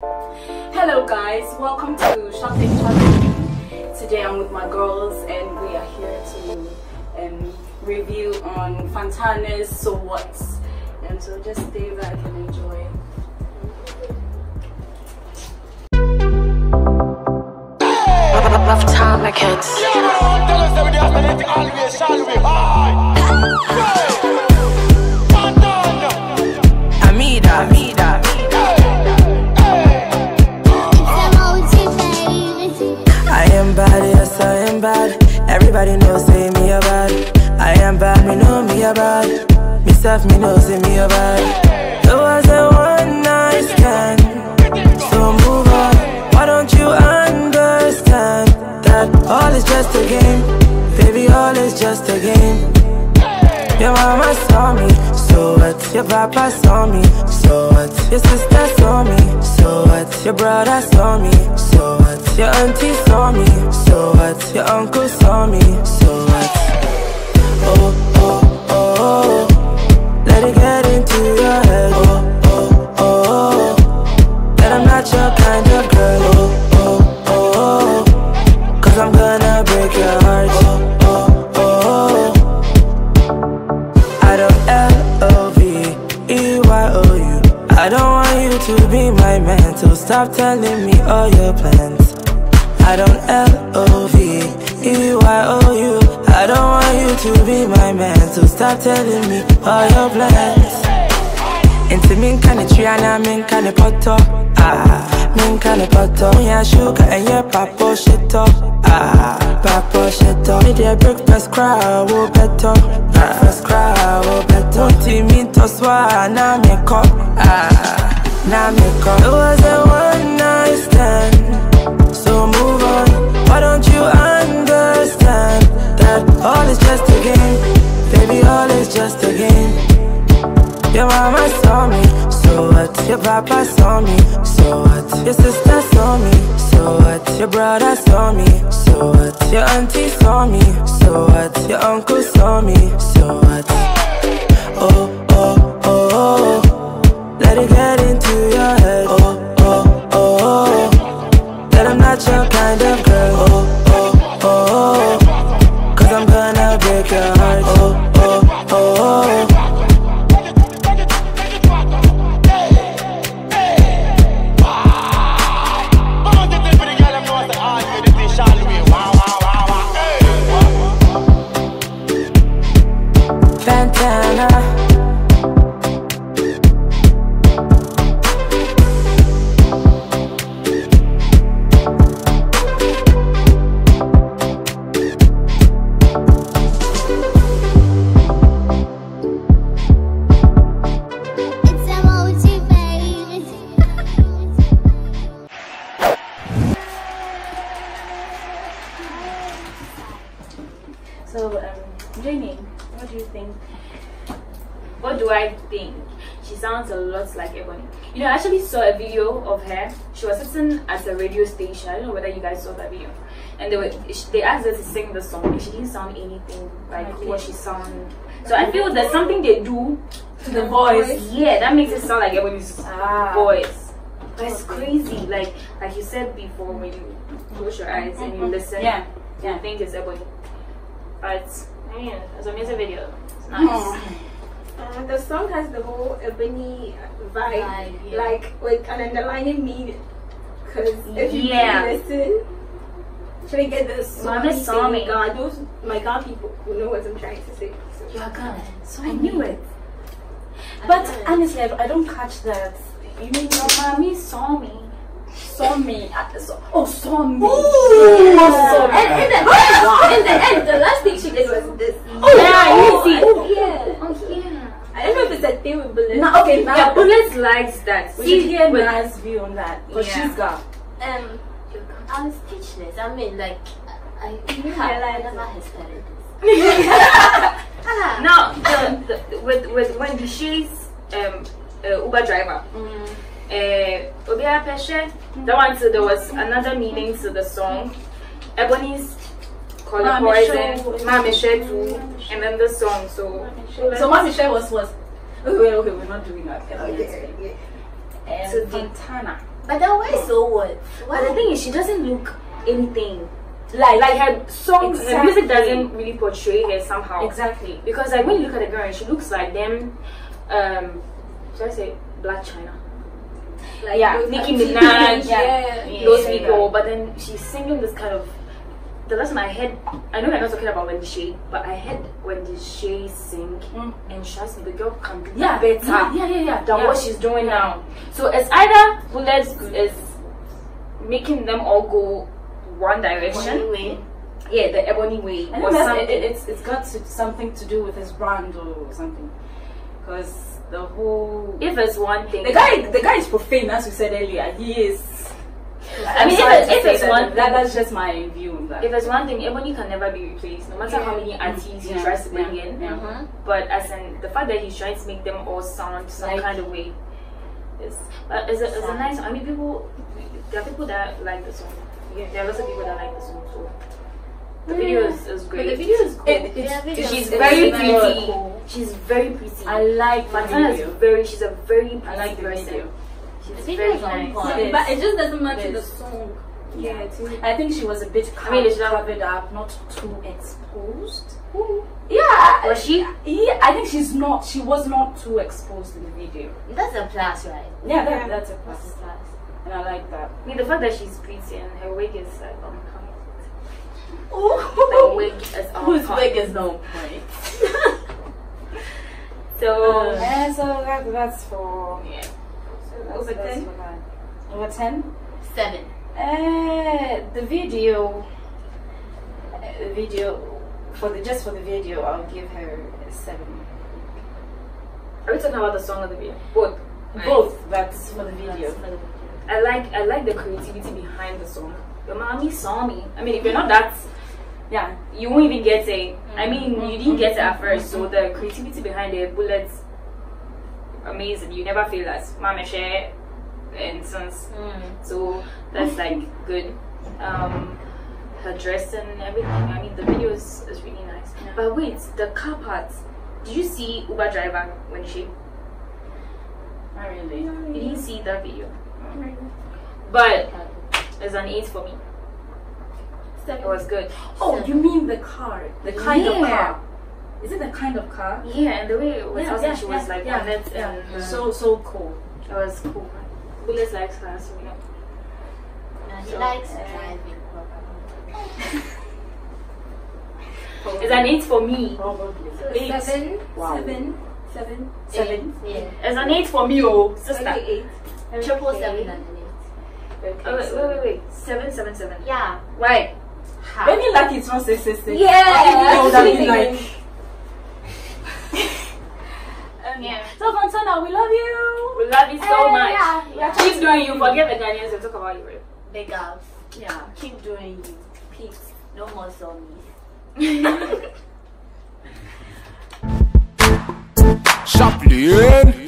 Hello guys, welcome to Shopping Shopping. Today I'm with my girls and we are here to um, review on Fantana's So What. And so just stay back and enjoy. Rough time, my kids. Everybody knows, say me a bad. I am bad, me know me a bad. Me self, me know, say me a bad. It was a one night stand. So move on. Why don't you understand that all is just a game? Baby, all is just a game. Your mama saw me, so what? Your papa saw me, so what? Your sister saw me, so what? Your brother saw me, so what? Your auntie saw me? Your uncle saw me, so what? Oh, oh, oh, oh. Let it get into your head. Oh, oh, oh, oh. That I'm not your kind of girl. Oh, oh, oh, oh. Cause I'm gonna break your heart. Oh, oh, oh, oh. I don't L-O-V-E-Y-O-U I don't want you to be my man So stop telling me all your plans I don't L-O-V-E-Y-O-U I owe you. I don't want you to be my man So stop telling me all your plans. Into min kind of tree and I'm in kind of poto Ah, min kind of poto Me a sugar and your papa shit up Ah, papa shit up Me dear breakfast cry, wo better. Breakfast cry, wo better. Wanti me to swa, na make up Ah, na make up It was a one night stand. So move on. Why don't you understand all is just a game Baby, all is just a game your mama saw me, so what? Your papa saw me, so what? Your sister saw me, so what? Your brother saw me, so what? Your auntie saw me, so what? Your uncle saw me, so sounds a lot like Ebony. You know, I actually saw a video of her. She was sitting at a radio station. I don't know whether you guys saw that video. And they were they asked her to sing the song, and she didn't sound anything like what she sounded. So I feel there's something they do to the voice. Yeah, that makes it sound like Ebony's Ah. voice. But it's crazy. Like like you said before, when you close your eyes and you listen, Yeah. you think it's Ebony. But I mean, it's an amazing video. It's nice. Uh, the song has the whole ebony vibe, Vibe, yeah. like with an underlining meaning. Because if you Yeah. really listen, should I get the song? Mama saw me. God, those my God people who know what I'm trying to say. So. You're good. So I knew it. But honestly, I, I don't catch that. You mean your mommy saw me? Saw me. Uh, so, oh, saw me. So, and in the end, in the end, the last thing she did was this. Oh, yeah, you see. Oh, yeah. Oh, yeah. I don't know if thing with bullets. Now, okay, now yeah, Bullet likes that. We should hear with- Na's view on that. Because Yeah. she's got. Um, I'm speechless. I mean, like, I, I You have realize never expected this. Now, the, the, with with Wendy, she's um uh, Uber driver. Uh, Obiara Peshe, that one too, there was another meaning to the song. Ebony's color poison, Michelle. Mama Michelle too, and then the song. So, So what Michelle was was. Okay, wait, okay, we're not doing that. Okay, yeah. And So. Fantana. But then why so what? But the thing is, she doesn't look anything. Like, Like her song, her music doesn't really portray her somehow. exactly. Because like when you look at the girl, she looks like them. Um, should I say Blac Chyna? Like Yeah. Nicki. Minaj, Yeah. Yeah. those people. But then she's singing this kind of. The last time I heard, I know we're not talking about Wendy Shay, but I heard Wendy Shay sing, Mm. and trust me, the girl can do Yeah, better Yeah, yeah, yeah. yeah. than yeah. what she's doing now. So it's either Bullet is making them all go one direction, Anyway, yeah, the ebony way, I or something. it, it's it's got to, something to do with his brand or something, because the whole if it's one thing, the guy the guy is profane as we said earlier. He is. I mean, if sorry it- to if say it's that, one that, that's just my view on that. if there's one thing, Ebony can never be replaced, no matter how many artists he Yeah, tries to bring yeah, in. yeah. uh-huh. But as in the fact that he's trying to make them all sound some Like- kind of way, is uh, is a, is a nice. I mean, people there are people that like the song. Yeah, there are lots of people that like the song. So the video is, is But great. the video is cool. It- it's- Yeah, video She's is very pretty. cool. She's very pretty. I like the Fantana video. is very. She's a very pretty I like the person. video. The video very nice. point. But it just doesn't match the song. Yeah, I think she was a bit I mean, it's not- covered up, not too exposed. Yeah, Was she? Yeah, I think she's not. She was not too exposed in the video. That's a plus, right? Yeah, that, that's a plus. That's a plus. and I like that. I mean, the fact that she's pretty and her wig is like on point. The Oh, wig is on Whose wig is no point? So and so that, that's for yeah. That's, Over 10? Over ten. Seven. Uh, the video, uh, video for the just for the video, I'll give her a seven. Are we talking about the song or the video? Both. Both. That's for the video. I like I like the creativity behind the song. Your mommy saw me. I mean, if you're not that, Yeah. you won't even get it. I mean, you didn't get it at first, so the creativity behind the bullets, amazing. You never feel that mama share and since Mm. so that's like good. Um, her dress and everything. I mean, the video is, is really nice. But wait, the car part. Did you see Uber driver when she? Not really. You didn't see that video. But it's an eight for me. It was good. Oh, you mean the car? The kind of car? Is it the kind of car? Yeah, and the way it was Yeah, also yeah, she was yeah, like yeah, on it yeah. and uh, So so cool. it was cool. Bullets likes her, so yeah. And he So, likes uh, driving probably. It's an eight for me. Probably. Eight. Seven, Wow. seven, seven, Seven. Yeah. It's an eight for me, oh sister. okay, eight. Triple Okay. seven and an eight. Oh, wait, wait, wait, wait. Seven, seven, seven. Yeah. Why? Ha. Maybe lucky it's not six six six. Yeah, I would have been like. Yeah. So Fantana, we love you. We love you so Eh, much. yeah, yeah. Keep doing you. Forget the Ghanaians and talk about you. right? Big ups. Yeah. Keep doing you. Peace. No more zombies. Chaplin